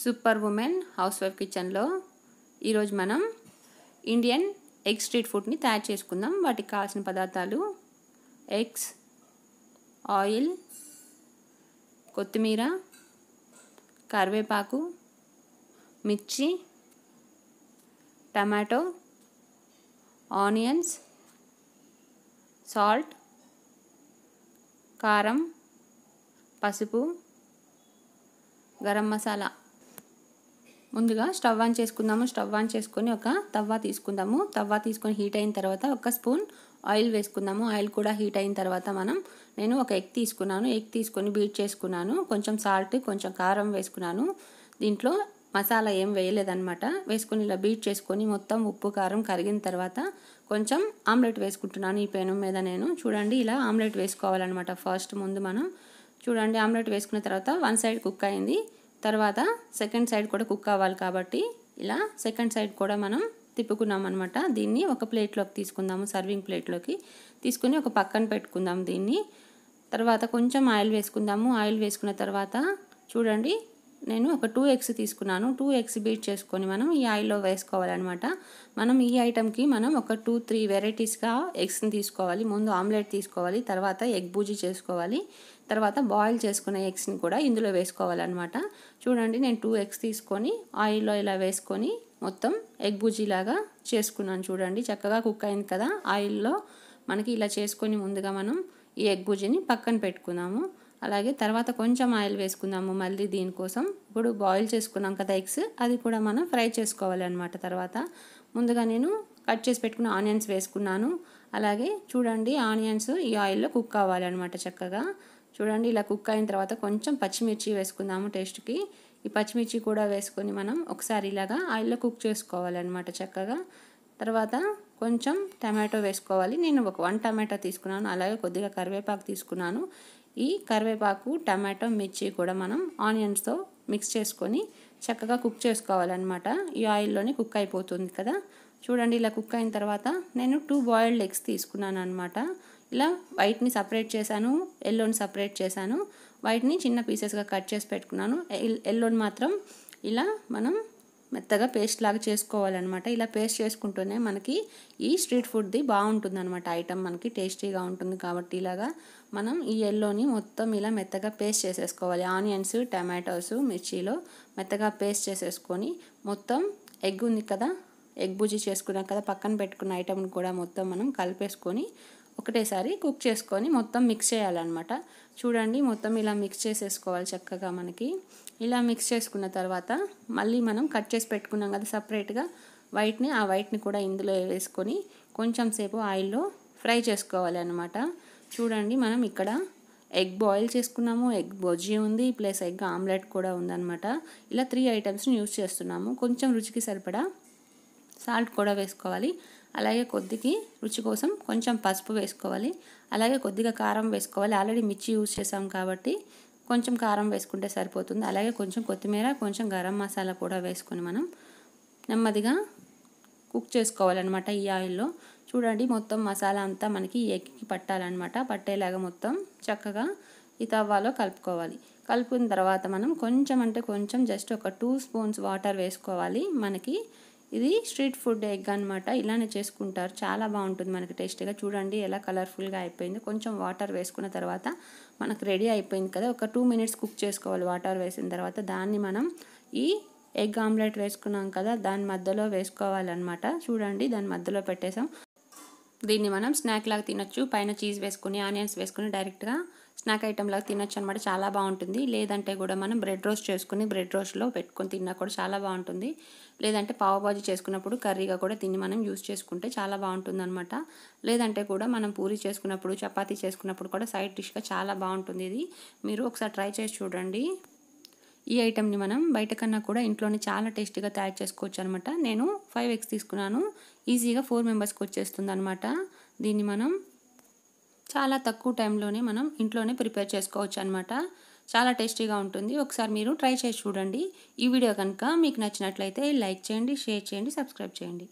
Super women house wife కిచెన్లో ఈరోజు మనం ఇండియన్ ఎగ్ స్ట్రీట్ ఫుడ్ని తయారు చేసుకుందాం. వాటికి కావాల్సిన పదార్థాలు ఎగ్స్ ఆయిల్ కొత్తిమీర కరివేపాకు మిర్చి టమాటో ఆనియన్స్ సాల్ట్ కారం పసుపు గరం మసాలా. ముందుగా స్టవ్ ఆన్ చేసుకుందాము. స్టవ్ ఆన్ చేసుకొని ఒక తవ్వ తీసుకుందాము. తవ్వ తీసుకొని హీట్ అయిన తర్వాత ఒక స్పూన్ ఆయిల్ వేసుకుందాము. ఆయిల్ కూడా హీట్ అయిన తర్వాత మనం నేను ఒక ఎగ్ తీసుకున్నాను. ఎగ్ తీసుకొని బీట్ చేసుకున్నాను. కొంచెం సాల్ట్ కొంచెం కారం వేసుకున్నాను. దీంట్లో మసాలా ఏం వేయలేదన్నమాట. వేసుకొని ఇలా బీట్ చేసుకొని మొత్తం ఉప్పు కారం కరిగిన తర్వాత కొంచెం ఆమ్లెట్ వేసుకుంటున్నాను ఈ పెనం మీద నేను. చూడండి ఇలా ఆమ్లెట్ వేసుకోవాలన్నమాట ఫస్ట్. ముందు మనం చూడండి ఆమ్లెట్ వేసుకున్న తర్వాత వన్ సైడ్ కుక్ అయింది. తర్వాత సెకండ్ సైడ్ కూడా కుక్ అవ్వాలి కాబట్టి ఇలా సెకండ్ సైడ్ కూడా మనం తిప్పుకున్నాం అనమాట దీన్ని ఒక ప్లేట్లోకి తీసుకుందాము సర్వింగ్ ప్లేట్లోకి. తీసుకుని ఒక పక్కన పెట్టుకుందాం దీన్ని. తర్వాత కొంచెం ఆయిల్ వేసుకుందాము. ఆయిల్ వేసుకున్న తర్వాత చూడండి నేను ఒక టూ ఎగ్స్ తీసుకున్నాను. టూ ఎగ్స్ బీట్ చేసుకొని మనం ఈ ఆయిల్లో వేసుకోవాలన్నమాట. మనం ఈ ఐటెంకి మనం ఒక టూ త్రీ వెరైటీస్గా ఎగ్స్ని తీసుకోవాలి. ముందు ఆమ్లెట్ తీసుకోవాలి. తర్వాత ఎగ్ బూజీ చేసుకోవాలి. తర్వాత బాయిల్ చేసుకున్న ఎగ్స్ని కూడా ఇందులో వేసుకోవాలన్నమాట. చూడండి నేను టూ ఎగ్స్ తీసుకొని ఆయిల్లో ఇలా వేసుకొని మొత్తం ఎగ్ బూజీలాగా చేసుకున్నాను చూడండి. చక్కగా కుక్ అయింది కదా. ఆయిల్లో మనకి ఇలా చేసుకొని ముందుగా మనం ఈ ఎగ్ బూజీని పక్కన పెట్టుకున్నాము. అలాగే తర్వాత కొంచెం ఆయిల్ వేసుకుందాము మళ్ళీ దీనికోసం. ఇప్పుడు బాయిల్ చేసుకున్నాం కదా ఎగ్స్ అది కూడా మనం ఫ్రై చేసుకోవాలి అనమాట తర్వాత. ముందుగా నేను కట్ చేసి పెట్టుకున్న ఆనియన్స్ వేసుకున్నాను. అలాగే చూడండి ఆనియన్స్ ఈ ఆయిల్లో కుక్ కావాలన్నమాట చక్కగా. చూడండి ఇలా కుక్ అయిన తర్వాత కొంచెం పచ్చిమిర్చి వేసుకుందాము టేస్ట్కి. ఈ పచ్చిమిర్చి కూడా వేసుకొని మనం ఒకసారి ఇలాగా ఆయిల్లో కుక్ చేసుకోవాలన్నమాట చక్కగా. తర్వాత కొంచెం టమాటో వేసుకోవాలి. నేను ఒక వన్ టమాటో తీసుకున్నాను. అలాగే కొద్దిగా కరివేపాకు తీసుకున్నాను. ఈ కరివేపాకు టమాటో మిర్చి కూడా మనం ఆనియన్స్తో మిక్స్ చేసుకొని చక్కగా కుక్ చేసుకోవాలన్నమాట. ఈ ఆయిల్లోనే కుక్ అయిపోతుంది కదా. చూడండి ఇలా కుక్ అయిన తర్వాత నేను టూ బాయిల్డ్ ఎగ్స్ తీసుకున్నాను అనమాట ఇలా వైట్ని సపరేట్ చేశాను ఎల్లోని సపరేట్ చేశాను. వైట్ని చిన్న పీసెస్గా కట్ చేసి పెట్టుకున్నాను. ఎల్లోని మాత్రం ఇలా మనం మెత్తగా పేస్ట్ లాగా చేసుకోవాలన్నమాట. ఇలా పేస్ట్ చేసుకుంటూనే మనకి ఈ స్ట్రీట్ ఫుడ్ది బాగుంటుంది అనమాట ఐటమ్ మనకి టేస్టీగా ఉంటుంది కాబట్టి ఇలాగా మనం ఈ ఎల్లోని మొత్తం ఇలా మెత్తగా పేస్ట్ చేసేసుకోవాలి. ఆనియన్స్ టమాటోస్ మిర్చిలో మెత్తగా పేస్ట్ చేసేసుకొని మొత్తం ఎగ్ ఉంది కదా ఎగ్ బుజ్జి చేసుకున్నాం కదా పక్కన పెట్టుకున్న ఐటమ్ని కూడా మొత్తం మనం కలిపేసుకొని ఒకటేసారి కుక్ చేసుకొని మొత్తం మిక్స్ చేయాలన్నమాట. చూడండి మొత్తం ఇలా మిక్స్ చేసేసుకోవాలి చక్కగా మనకి. ఇలా మిక్స్ చేసుకున్న తర్వాత మళ్ళీ మనం కట్ చేసి పెట్టుకున్నాం కదా సపరేట్గా వైట్ని ఆ వైట్ని కూడా ఇందులో వేసుకొని కొంచెం సేపు ఆయిల్లో ఫ్రై చేసుకోవాలి అనమాట చూడండి మనం ఇక్కడ ఎగ్ బాయిల్ చేసుకున్నాము ఎగ్ బొజ్జీ ఉంది ప్లస్ ఎగ్ ఆమ్లెట్ కూడా ఉందన్నమాట. ఇలా త్రీ ఐటమ్స్ని యూజ్ చేస్తున్నాము. కొంచెం రుచికి సరిపడా సాల్ట్ కూడా వేసుకోవాలి. అలాగే కొద్దికి రుచి కోసం కొంచెం పసుపు వేసుకోవాలి. అలాగే కొద్దిగా కారం వేసుకోవాలి. ఆల్రెడీ మిర్చి యూజ్ చేసాం కాబట్టి కొంచెం కారం వేసుకుంటే సరిపోతుంది. అలాగే కొంచెం కొత్తిమీర కొంచెం గరం మసాలా కూడా వేసుకొని మనం నెమ్మదిగా కుక్ చేసుకోవాలన్నమాట ఈ ఆయిల్లో చూడండి మొత్తం మసాలా అంతా మనకి ఎక్కి పట్టాలన్నమాట. పట్టేలాగా మొత్తం చక్కగా ఈ తవ్వాలో కలుపుకోవాలి. కలుపుకున్న తర్వాత మనం కొంచెం అంటే కొంచెం జస్ట్ ఒక టూ స్పూన్స్ వాటర్ వేసుకోవాలి. మనకి ఇది స్ట్రీట్ ఫుడ్ ఎగ్ అనమాట ఇలానే చేసుకుంటారు. చాలా బాగుంటుంది మనకి టేస్టీగా. చూడండి ఎలా కలర్ఫుల్గా అయిపోయింది. కొంచెం వాటర్ వేసుకున్న తర్వాత మనకు రెడీ అయిపోయింది కదా. ఒక టూ మినిట్స్ కుక్ చేసుకోవాలి వాటర్ వేసిన తర్వాత. దాన్ని మనం ఈ ఎగ్ ఆమ్లెట్ వేసుకున్నాం కదా. దాని మధ్యలో వేసుకోవాలన్నమాట. చూడండి దాని మధ్యలో పెట్టేసాం దీన్ని మనం స్నాక్ లాగా తినొచ్చు. పైన చీజ్ వేసుకుని ఆనియన్స్ వేసుకుని డైరెక్ట్గా స్నాక్ ఐటమ్ లాగా తినొచ్చు అనమాట చాలా బాగుంటుంది. లేదంటే కూడా మనం బ్రెడ్ రోస్ట్ చేసుకుని బ్రెడ్ రోస్ట్లో పెట్టుకొని తిన్నా కూడా చాలా బాగుంటుంది. లేదంటే పావుబాజీ చేసుకున్నప్పుడు కర్రీగా కూడా తిని మనం యూస్ చేసుకుంటే చాలా బాగుంటుంది అనమాట లేదంటే కూడా మనం పూరి చేసుకున్నప్పుడు చపాతీ చేసుకున్నప్పుడు కూడా సైడ్ డిష్గా చాలా బాగుంటుంది ఇది. మీరు ఒకసారి ట్రై చేసి చూడండి. ఈ ఐటెంని మనం బయట కన్నా కూడా ఇంట్లోనే చాలా టేస్టీగా తయారు చేసుకోవచ్చు అనమాట నేను ఫైవ్ ఎగ్స్ తీసుకున్నాను. ఈజీగా ఫోర్ మెంబర్స్కి వచ్చేస్తుంది అనమాట దీన్ని మనం చాలా తక్కువ టైంలోనే మనం ఇంట్లోనే ప్రిపేర్ చేసుకోవచ్చు అనమాట చాలా టేస్టీగా ఉంటుంది. ఒకసారి మీరు ట్రై చేసి చూడండి. ఈ వీడియో కనుక మీకు నచ్చినట్లయితే లైక్ చేయండి షేర్ చేయండి సబ్స్క్రైబ్ చేయండి.